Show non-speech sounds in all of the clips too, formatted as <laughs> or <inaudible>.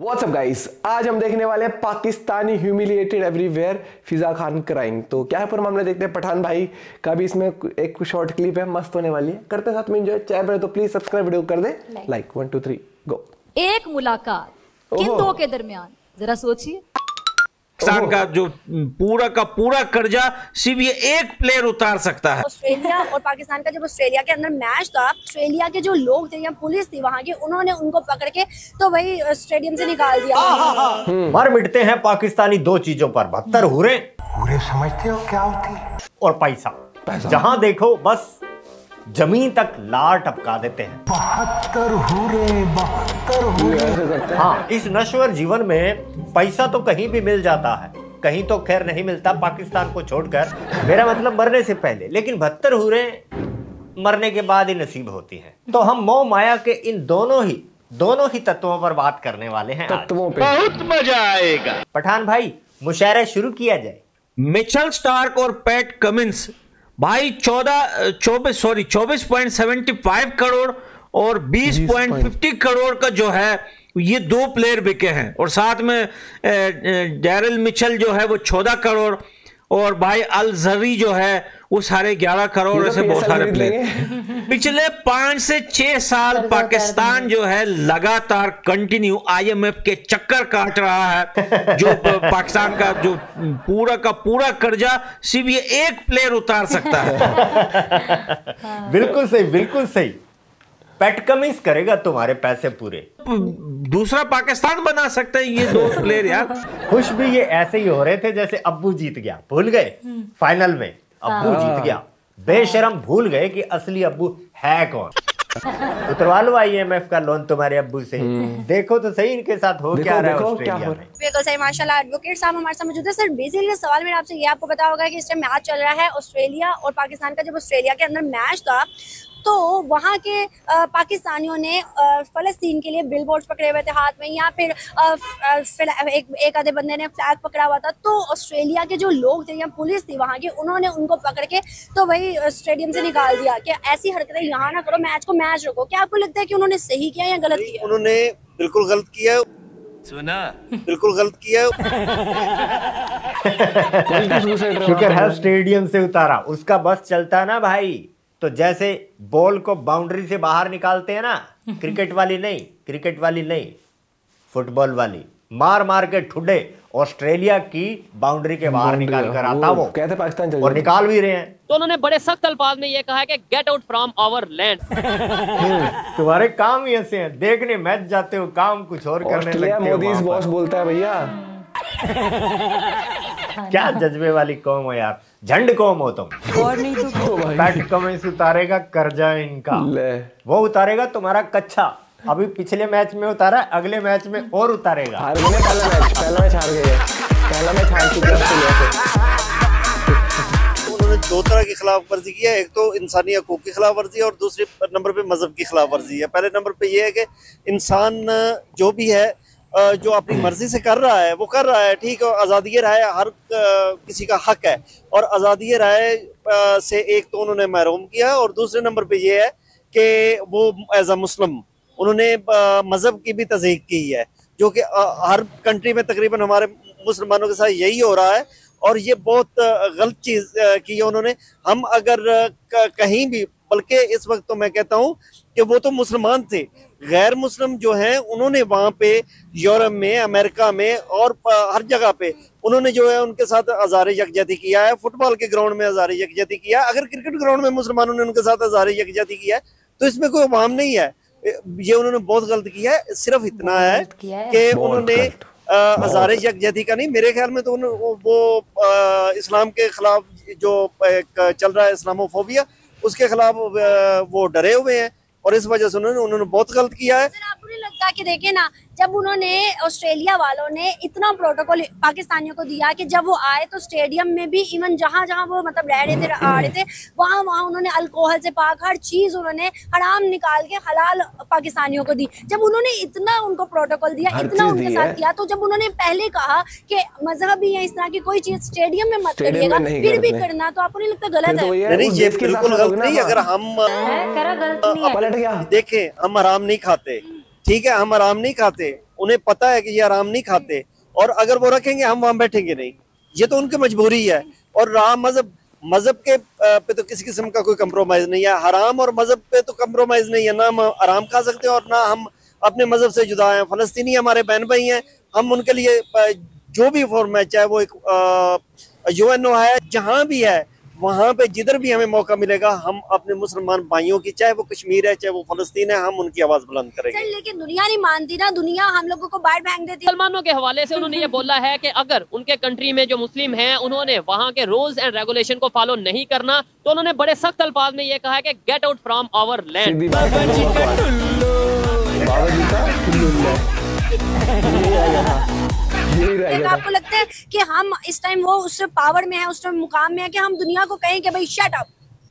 WhatsApp guys आज हम देखने वाले हैं Pakistani humiliated everywhere Fiza Khan crime तो क्या है पर मामला? देखते हैं पठान भाई का भी इसमें एक शॉर्ट क्लिप है मस्त होने वाली है। करते साथ में चैनल पर तो प्लीज़ सब्सक्राइब वीडियो कर दे। Like one two three go एक मुलाकात किन दो के दरमियान? जरा सोचिए। पाकिस्तान का जो पूरा का पूरा कर्जा सिर्फ़ ये एक प्लेयर उतार सकता है। ऑस्ट्रेलिया और पाकिस्तान का जब ऑस्ट्रेलिया के अंदर मैच था ऑस्ट्रेलिया के जो लोग थे या पुलिस थी वहाँ की उन्होंने उनको पकड़ के तो वही स्टेडियम से निकाल दिया। मर मिटते हैं पाकिस्तानी दो चीज़ों पर बहत्तर हुरे। पूरे समझते हो क्या होती? और पैसा। जहाँ देखो बस ज़मीन तक लार टपका देते हैं। बहत्तर हुरे बहत्तर हुरे। हाँ इस नश्वर जीवन में पैसा तो कहीं भी मिल जाता है। कहीं तो खैर नहीं मिलता पाकिस्तान को छोड़कर। मेरा मतलब मरने से पहले लेकिन बहत्तर हुरे मरने के बाद ही नसीब होती हैं। तो हम मोह माया के इन दोनों ही दोनों ही तत्वों पर बात करने वाले हैं तत्वों पे। बहुत मज़ा आएगा। पठान भाई मुशायरा शुरू किया जाए। मिचेल स्टार्क और पैट कमिंस भाई चौदह चौबीस सॉरी चौबीस पॉइंट सेवेंटी फाइव करोड़ और बीस पॉइंट फिफ्टी करोड़ का जो है ये दो प्लेयर बिके हैं। और साथ में डैरल मिचल जो है वो चौदह करोड़ और भाई अल जरी जो है वो साढ़े ग्यारह करोड़ ये तो ऐसे बहुत सारे प्लेयर पिछले पाँच से छह साल पाकिस्तान जो है। लगातार कंटिन्यू आईएमएफ के चक्कर काट रहा है। <laughs> जो पाकिस्तान का जो पूरा का पूरा कर्जा सिर्फ़ ये एक प्लेयर उतार सकता है। <laughs> बिल्कुल सही बिल्कुल सही। पेट कमिंस करेगा तुम्हारे पैसे पूरे। दूसरा पाकिस्तान बना सकते हैं ये दो प्लेयर यार। <laughs> खुश भी ये ऐसे ही हो रहे थे जैसे अब्बू जीत गया भूल गए? फाइनल में। अब्बू जीत गया। बेशरम भूल गए कि असली अब्बू है कौन। उतरवा लो आईएमएफ का लोन तुम्हारे अब्बू से। देखो तो सही इनके साथ हो क्या रहा है ऑस्ट्रेलिया में। बिल्कुल सही माशाल्लाह। एडवोकेट साहब हमारे साथ मौजूद है। सर बेसिकली सवाल मेरा आपसे ये आपको पता होगा कि इस टाइम मैच चल रहा है ऑस्ट्रेलिया और पाकिस्तान का जब ऑस्ट्रेलिया के अंदर मैच था तो वहाँ के पाकिस्तानियों ने फलस्तीन के लिए बिल बोर्ड पकड़े हुए थे हाथ में या फिर एक एक आधे बंदे ने फ्लैग पकड़ा हुआ था। तो ऑस्ट्रेलिया के जो लोग थे या पुलिस थी वहाँ की उन्होंने उनको पकड़ के तो वही स्टेडियम से निकाल दिया कि ऐसी हरकतें यहाँ ना करो मैच को मैच रखो। क्या आपको लगता है कि उन्होंने सही किया या गलत किया? उन्होंने बिल्कुल गलत किया। सुना। बिल्कुल गलत किया। है शुक्र है स्टेडियम से उतारा। उसका बस चलता ना भाई। तो जैसे बॉल को बाउंड्री से बाहर निकालते हैं ना क्रिकेट वाली नहीं क्रिकेट वाली नहीं फुटबॉल वाली। मार मार के ठुडे ऑस्ट्रेलिया की बाउंड्री के बाहर निकाल कर आता वो। कहते पाकिस्तान और निकाल भी रहे हैं। तो उन्होंने बड़े सख्त अल्फाज में ये कहा है कि get out from our land तुम्हारे काम ही ऐसे हैं। देखने मैच जाते हो काम कुछ और करने लगते हो मोदी बॉस बोलता है भैया। क्या जज्बे वाली कौम हो यार? झंड कौम हो तुम। ओ <laughs> भाई। बैट कमेंस उतारेगा कर्जा इनका। वो उतारेगा तुम्हारा कच्चा। अभी पिछले मैच में उतारा अगले मैच में और उतारेगा। हार गए पहला मैच? पहला मैच हार गए पहला मैच हार चुके ऑस्ट्रेलिया से उन्होंने दो तरह की खिलाफ वर्जी की है। एक तो इंसानी हकूक की खिलाफ वर्जी है और दूसरे नंबर पे मज़हब की खिलाफ वर्जी है। पहले नंबर पे ये है कि इंसान जो भी है जो अपनी मर्ज़ी से कर रहा है, वो कर रहा है, ठीक है आज़ादी राय हर किसी का हक है। और आज़ादी राय से एक तो उन्होंने महरूम किया और दूसरे नंबर पे ये है कि वो एज अ मुस्लिम उन्होंने मज़हब की भी तजीक की है, जो कि हर कंट्री में तकरीबन हमारे मुसलमानों के साथ यही हो रहा है। और ये बहुत गलत चीज़ की है उन्होंने। हम अगर कहीं भी बल्कि इस वक्त तो मैं कहता हूँ कि वो तो मुसलमान थे। गैर मुस्लिम जो हैं उन्होंने वहाँ पे यूरोप में अमेरिका में और हर जगह पे उन्होंने जो है उनके साथ हज़ार यकजहती किया है। फुटबॉल के ग्राउंड में हज़ार यकजहती किया है। अगर क्रिकेट ग्राउंड में मुसलमानों ने उनके साथ हज़ार यकजहती किया है तो इसमें कोई अवाम नहीं है। ये उन्होंने बहुत गलत किया है। सिर्फ़ इतना है कि उन्होंने। हजारे यकजहती का नहीं मेरे ख्याल में तो उन, वो वो, इस्लाम के खिलाफ जो चल रहा है इस्लामोफोबिया उसके खिलाफ वो डरे हुए हैं और इस वजह से उन्होंने उन्होंने बहुत गलत किया है। लगता कि देखिए ना जब उन्होंने ऑस्ट्रेलिया वालों ने इतना प्रोटोकॉल पाकिस्तानियों को दिया कि जब वो आए तो स्टेडियम में भी इवन जहाँ जहाँ वो मतलब रह रहे थे आ रहे थे वहाँ वहाँ उन्होंने अल्कोहल से पाक हर चीज़ उन्होंने हराम निकाल के हलाल पाकिस्तानियों को दी। जब उन्होंने इतना उनको प्रोटोकॉल दिया इतना उनके साथ किया तो जब उन्होंने पहले कहा कि मजहबी या इस तरह की कोई चीज़ स्टेडियम में मत करिएगा फिर भी करना तो आपको नहीं लगता गलत तो है? है के अगर हम करा गलत नहीं है। पलट गया। देखें हम हराम नहीं खाते। ठीक है, हम आराम नहीं खाते। उन्हें पता है कि ये आराम नहीं खाते। और अगर वो रखेंगे, हम वहाँ बैठेंगे नहीं। ये तो उनकी मजबूरी है। और रहा मज़हब मज़हब के पे तो किसी किस्म का कोई कंप्रोमाइज नहीं है। हराम और मज़हब पे तो कंप्रोमाइज नहीं है। ना हम आराम खा सकते हैं और ना हम अपने मज़हब से जुदा हैं। फलस्तीनी हमारे बहन भाई हैं। हम उनके लिए जो भी फॉर्म है, चाहे वो एक यूएनओ है, जहाँ भी है वहाँ पे जिधर भी हमें मौका मिलेगा हम अपने मुसलमान भाइयों की चाहे वो कश्मीर है चाहे वो फलस्तीन है हम उनकी आवाज़ बुलंद करेंगे। लेकिन दुनिया नहीं मानती ना दुनिया हम लोगों को बाहर फेंक देती है। मुसलमानों के हवाले से उन्होंने ये बोला है कि अगर उनके कंट्री में जो मुस्लिम हैं उन्होंने वहाँ के रूल्स एंड रेगुलेशन को फॉलो नहीं करना तो उन्होंने बड़े सख्त अल्फाज में ये कहा है कि get out from our land यही रहेगा आपको लगता है कि हम इस टाइम वो उस पावर में है उस टाइम मुकाम में है कि हम दुनिया को कहें कि भाई शट अप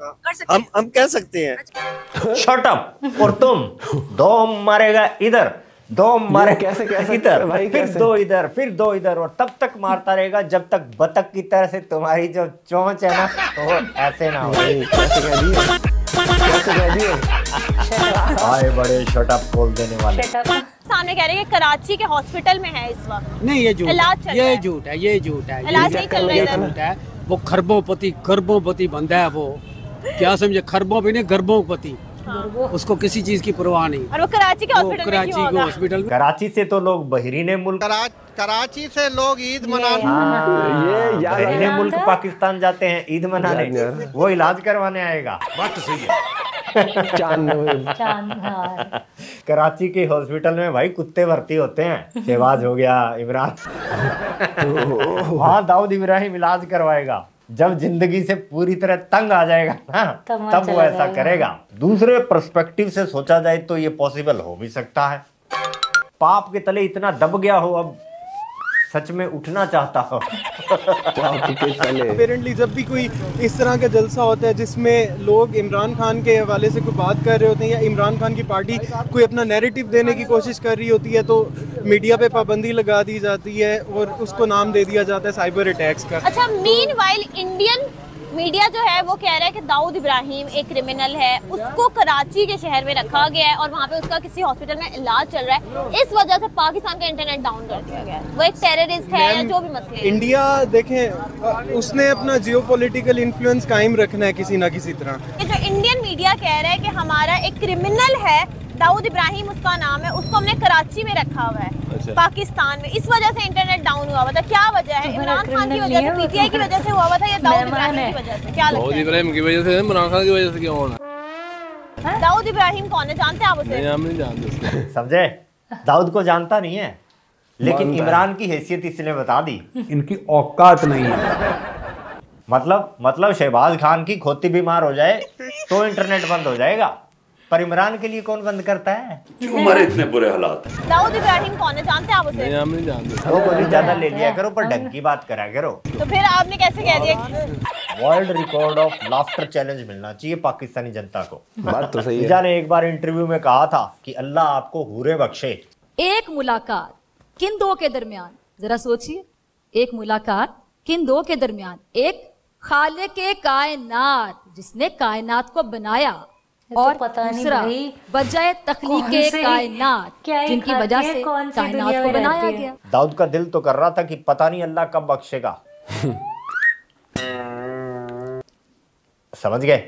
कर सकते हम हम कह सकते हैं। शट अप और तुम दो मारेगा इधर दो मारे कैसे सकते इधर भाई, फिर कैसे? दो इधर फिर दो इधर और तब तक मारता रहेगा जब तक बतख की तरह से तुम्हारी जो चोंच है ना वो ऐसे ना हो। कैसे कैसे आए बड़े शट अप खोल देने वाले। सामने कह रहे हैं कि कराची के हॉस्पिटल में है इस वक्त। नहीं ये झूठ इलाज चल है ये झूठ है ये झूठ है। इलाज नहीं चल रहा है झूठ है। वो खरबोपति खरबोपति बंदा है वो। क्या समझे? खरबों भी नहीं गर्भोपति उसको किसी चीज़ की परवाह नहीं। और वो कराची के हॉस्पिटल कराची क्यों के हॉस्पिटल कराची से तो लोग बहरीने मुल्क कराची से लोग ईद मनाने हाँ, ये बहरीने मुल्क पाकिस्तान जाते हैं ईद मनाने। वो इलाज करवाने आएगा। <laughs> चाँद में कराची के हॉस्पिटल में भाई कुत्ते भर्ती होते हैं। शहबाज हो गया इमरान। <laughs> वहाँ दाऊद इब्राहिम इलाज करवाएगा। जब ज़िंदगी से पूरी तरह तंग आ जाएगा ना तब वो ऐसा करेगा। दूसरे पर्सपेक्टिव से सोचा जाए तो ये पॉसिबल हो भी सकता है। पाप के तले इतना दब गया हो अब सच में उठना चाहता हूँ। अपेरेंटली जब भी कोई इस तरह का जलसा होता है जिसमें लोग इमरान खान के हवाले से कोई बात कर रहे होते हैं या इमरान खान की पार्टी कोई अपना नैरेटिव देने की कोशिश कर रही होती है तो मीडिया पे पाबंदी लगा दी जाती है और उसको नाम दे दिया जाता है साइबर अटैक्स का। अच्छा मीन वाइल इंडियन मीडिया जो है वो कह रहा है कि दाऊद इब्राहिम एक क्रिमिनल है। उसको कराची के शहर में रखा गया है और वहाँ पे उसका किसी हॉस्पिटल में इलाज चल रहा है। इस वजह से पाकिस्तान का इंटरनेट डाउन कर दिया गया है। वो एक टेररिस्ट है या जो भी मसले इंडिया देखे उसने अपना जियो पोलिटिकल इन्फ्लुएंस कायम रखना है किसी ना किसी तरह। जो इंडियन मीडिया कह रहा है की हमारा एक क्रिमिनल है दाऊद इब्राहिम उसका नाम है उसको हमने कराची में रखा हुआ है। पाकिस्तान में। इस वजह से इंटरनेट डाउन हुआ हुआ था क्या वजह है इमरान खान की वजह से पीटीआई की वजह से हुआ हुआ था या दाऊद इब्राहिम की वजह से? क्या लगता इब्राहिम की वजह से इमरान खान की वजह से क्यों होना? दाऊद इब्राहिम कौन है? जानते हैं आप उसे? हम नहीं जानते समझे? दाऊद को जानता नहीं है लेकिन इमरान की हैसियत इसने बता दी। इनकी औकात नहीं है। मतलब मतलब शहबाज खान की खोती बीमार हो जाए तो इंटरनेट बंद हो जाएगा। पर इमरान के लिए कौन बंद करता है? दाऊद इब्राहिम कौन है? जानते आप उसे? हम नहीं जानते। तो कोई ज़्यादा ले लिया करो पर ढंग की बात करा करो। तो फिर आपने कैसे कह दिया? World record of laughter challenge मिलना चाहिए पाकिस्तानी जनता को। बात तो सही है। ने एक बार इंटरव्यू में कहा था कि अल्लाह आपको हूरे बख्शे। एक मुलाकात किन दो के दरमियान? जरा सोचिए। एक मुलाकात किन दो के दरमियान? एक खाले के कायनात जिसने कायनात को बनाया। और दूसरा वजह तखलीक कायनात जिनकी वजह से कायनात को बनाया गया। दाऊद का दिल तो कर रहा था कि पता नहीं अल्लाह कब बख्शेगा। समझ गए?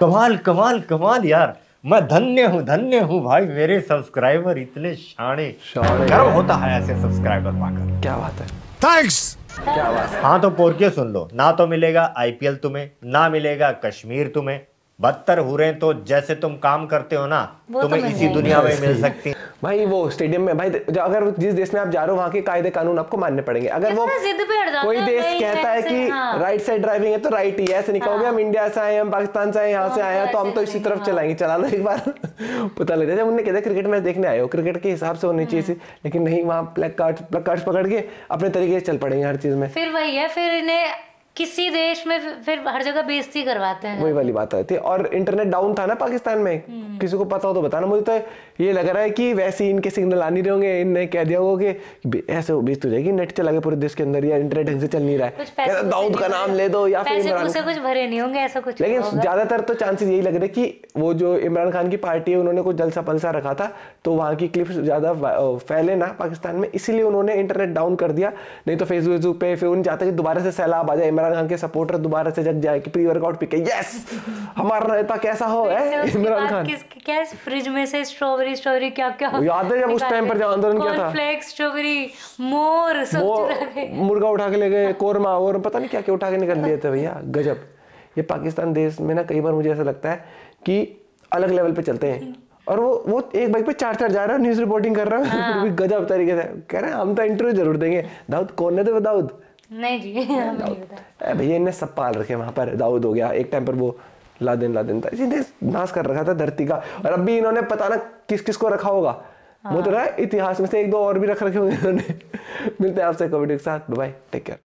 कमाल कमाल कमाल यार। मैं धन्य हूँ धन्य हूँ भाई मेरे सब्सक्राइबर इतने शाणे। शाणे। गर्व होता है ऐसे सब्सक्राइबर पाकर। क्या बात है। थैंक्स क्या बात हाँ तो पोरकियो सुन लो। ना तो मिलेगा आईपीएल तुम्हें ना मिलेगा कश्मीर तुम्हें बदतर हो रहे तो जैसे तुम काम करते हो ना तुम्हें इसी दुनिया में <laughs> मिल सकती भाई वो स्टेडियम में भाई अगर जिस देश में आप जा रहे हो वहाँ के कायदे कानून आपको मानने पड़ेंगे। अगर वो जिद पे अड़ जाता कोई देश कहता है कि हाँ। राइट साइड ड्राइविंग है तो राइट ही है ऐसे नहीं कहोगे हम इंडिया से आए हम पाकिस्तान से आए यहाँ से आए हैं तो हम तो इसी तरफ़ चलाएँगे चला लो एक बार। <laughs> पता लग जाए जब उन्होंने कहते क्रिकेट मैच देखने आए हो क्रिकेट के हिसाब से होनी चाहिए थी लेकिन नहीं वहाँ प्लग कार्ड प्लग कार्ड पकड़ के अपने तरीके से चल पड़ेंगे हर चीज़ में। फिर वही है फिर इन्हें किसी देश में फिर हर जगह बेइज्जती करवाते हैं। वही वाली बात आती है। और इंटरनेट डाउन था ना पाकिस्तान में? हम्म। किसी को पता हो तो बताना। मुझे तो ये लग रहा है कि वैसे ही इनके सिग्नल आ नहीं रहे होंगे इनने कह दिया होगा कि ऐसे हो बेइज्जती हो जाएगी नेट चला गया पूरे देश के अंदर या इंटरनेट ढंग से चल नहीं रहा है। दाऊद का नाम ले दो या फिर इमरान कुछ भरे नहीं होंगे ऐसा कुछ लेकिन ज़्यादातर तो चांसेस यही लग रहे कि वो जो इमरान खान की पार्टी है उन्होंने कुछ जलसा पलसा रखा था तो वहाँ की क्लिप्स ज़्यादा फैले ना पाकिस्तान में। इसीलिए उन्होंने इंटरनेट डाउन कर दिया। नहीं तो फेसबुक पे फिर उन चाहते कि दोबारा से सैलाब आ जाए इमरान खान के सपोर्टर दोबारा से जग जाए कि प्री वर्कआउट पी के यस हमारा नेता कैसा हो है? इमरान खान। किस- क्या फ्रिज में से स्ट्रॉबेरी स्ट्रॉबेरी क्या क्या याद है जब उस टाइम पर जब आंदोलन किया था? कॉर्नफ्लेक्स स्ट्रॉबेरी मोर सब मुर्गा उठा के ले गए कोरमा और पता नहीं क्या क्या उठा के निकल दिए थे भैया गजब। ये पाकिस्तान देश में ना कई बार मुझे ऐसा लगता है कि अलग लेवल पे चलते हैं। और वो वो एक बाइक पे चार चार जा रहा है न्यूज़ रिपोर्टिंग कर रहा है। फिर भी <laughs> गजब तरीके से। कह रहे हैं हम तो इंटरव्यू ज़रूर देंगे। दाऊद कौन है तो दाऊद? नहीं जी <laughs> भैया इनने सब पाल रखे वहाँ पर। दाऊद हो गया। एक टाइम पर वो लादेन लादेन था इसी नाश कर रखा था धरती का। और अब भी इन्होंने पता ना किस किस को रखा होगा। वो तो रहा है, इतिहास में से एक दो और भी रख रखे होंगे इन्होंने। <laughs> मिलते हैं आपसे कमेडी के साथ। Bye take care